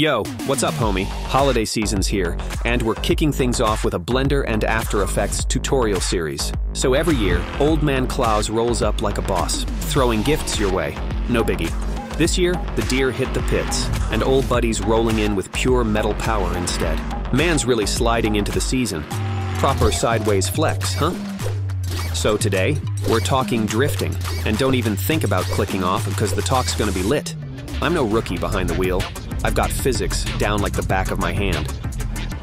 Yo, what's up, homie? Holiday season's here, and we're kicking things off with a Blender and After Effects tutorial series. So every year, Old Man Claus rolls up like a boss, throwing gifts your way. No biggie. This year, the deer hit the pits, and old buddy's rolling in with pure metal power instead. Man's really sliding into the season. Proper sideways flex, huh? So today, we're talking drifting, and don't even think about clicking off because the talk's gonna be lit. I'm no rookie behind the wheel. I've got physics down like the back of my hand.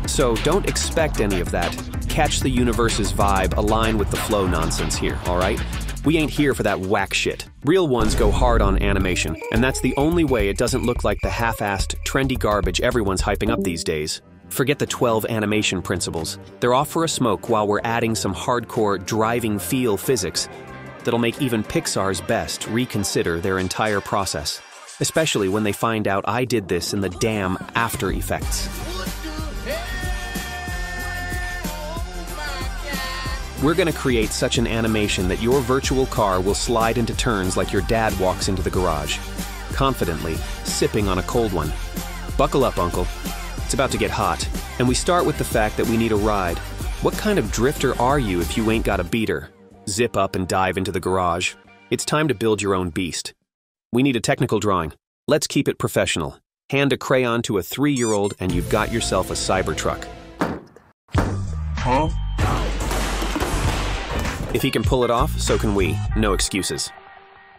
So don't expect any of that. Catch the universe's vibe, align with the flow nonsense here, alright? We ain't here for that whack shit. Real ones go hard on animation, and that's the only way it doesn't look like the half-assed, trendy garbage everyone's hyping up these days. Forget the 12 animation principles. They're off for a smoke while we're adding some hardcore driving feel physics that'll make even Pixar's best reconsider their entire process especially when they find out I did this in the damn After Effects. We're gonna create such an animation that your virtual car will slide into turns like your dad walks into the garage, confidently, sipping on a cold one. Buckle up, Uncle. It's about to get hot. And we start with the fact that we need a ride. What kind of drifter are you if you ain't got a beater? Zip up and dive into the garage. It's time to build your own beast. We need a technical drawing. Let's keep it professional. Hand a crayon to a three-year-old and you've got yourself a Cybertruck. Huh? If he can pull it off, so can we. No excuses.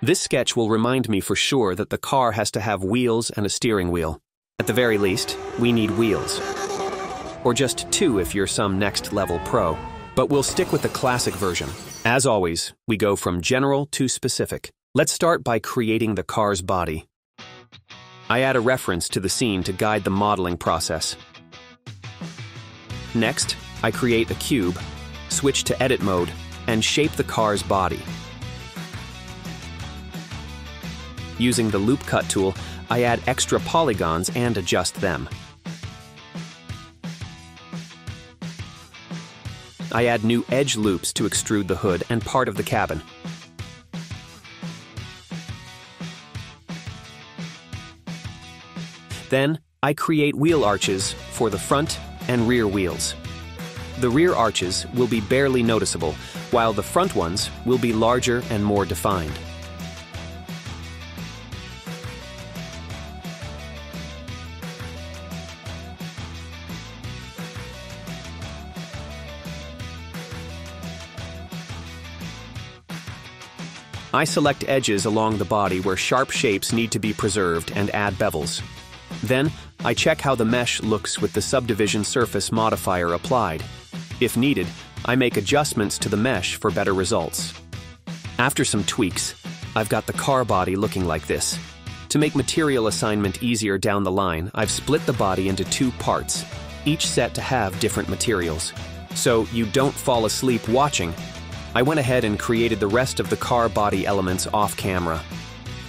This sketch will remind me for sure that the car has to have wheels and a steering wheel. At the very least, we need wheels. Or just two if you're some next level pro. But we'll stick with the classic version. As always, we go from general to specific. Let's start by creating the car's body. I add a reference to the scene to guide the modeling process. Next, I create a cube, switch to edit mode, and shape the car's body. Using the loop cut tool, I add extra polygons and adjust them. I add new edge loops to extrude the hood and part of the cabin. Then, I create wheel arches for the front and rear wheels. The rear arches will be barely noticeable, while the front ones will be larger and more defined. I select edges along the body where sharp shapes need to be preserved and add bevels. Then, I check how the mesh looks with the subdivision surface modifier applied. If needed, I make adjustments to the mesh for better results. After some tweaks, I've got the car body looking like this. To make material assignment easier down the line, I've split the body into two parts, each set to have different materials. So you don't fall asleep watching, I went ahead and created the rest of the car body elements off camera.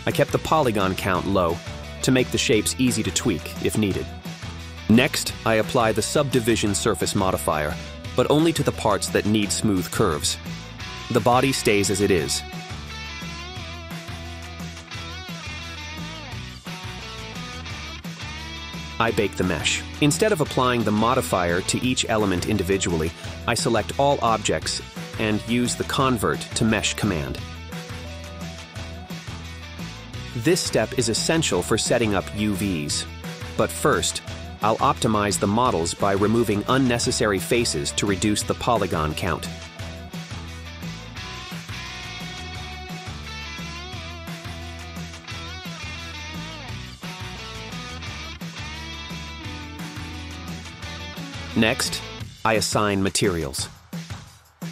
I kept the polygon count low, to make the shapes easy to tweak if needed. Next, I apply the subdivision surface modifier, but only to the parts that need smooth curves. The body stays as it is. I bake the mesh. Instead of applying the modifier to each element individually, I select all objects and use the convert to mesh command. This step is essential for setting up UVs. But first, I'll optimize the models by removing unnecessary faces to reduce the polygon count. Next, I assign materials.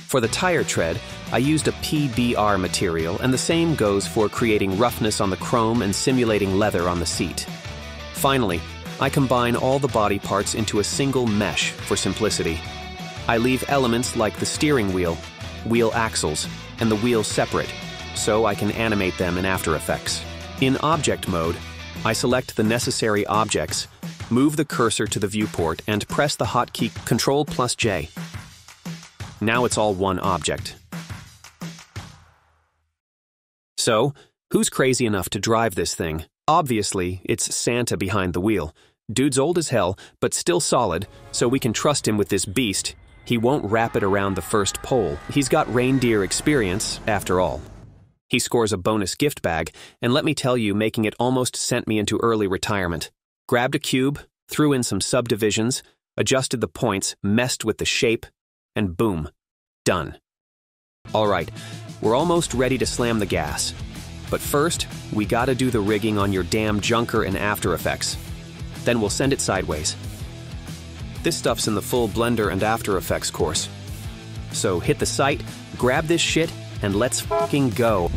For the tire tread, I used a PBR material, and the same goes for creating roughness on the chrome and simulating leather on the seat. Finally, I combine all the body parts into a single mesh for simplicity. I leave elements like the steering wheel, wheel axles, and the wheel separate, so I can animate them in After Effects. In Object Mode, I select the necessary objects, move the cursor to the viewport, and press the hotkey Ctrl plus J. Now it's all one object. So, who's crazy enough to drive this thing? Obviously, it's Santa behind the wheel. Dude's old as hell, but still solid, so we can trust him with this beast. He won't wrap it around the first pole. He's got reindeer experience, after all. He scores a bonus gift bag, and let me tell you, making it almost sent me into early retirement. Grabbed a cube, threw in some subdivisions, adjusted the points, messed with the shape, and boom, done. All right, we're almost ready to slam the gas. But first, we gotta do the rigging on your damn Junker and After Effects. Then we'll send it sideways. This stuff's in the full Blender and After Effects course. So hit the site, grab this shit, and let's fucking go.